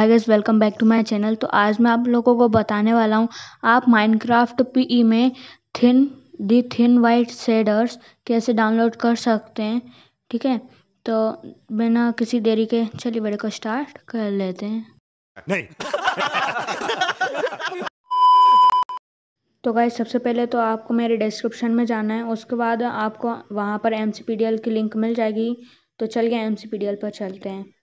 Hi guys welcome back to my channel तो आज मैं आप लोगों को बताने वाला हूँ आप माइनक्राफ्ट पीई में thin the thin white shaders कैसे डाउनलोड कर सकते हैं ठीक है? तो बिना किसी देरी के चलिए वीडियो को स्टार्ट कर लेते हैं। नहीं। तो गाइस सबसे पहले तो आपको मेरे डिस्क्रिप्शन में जाना है उसके बाद आपको वहाँ पर एम की लिंक मिल जाएगी। तो चलिए एम पर चलते हैं।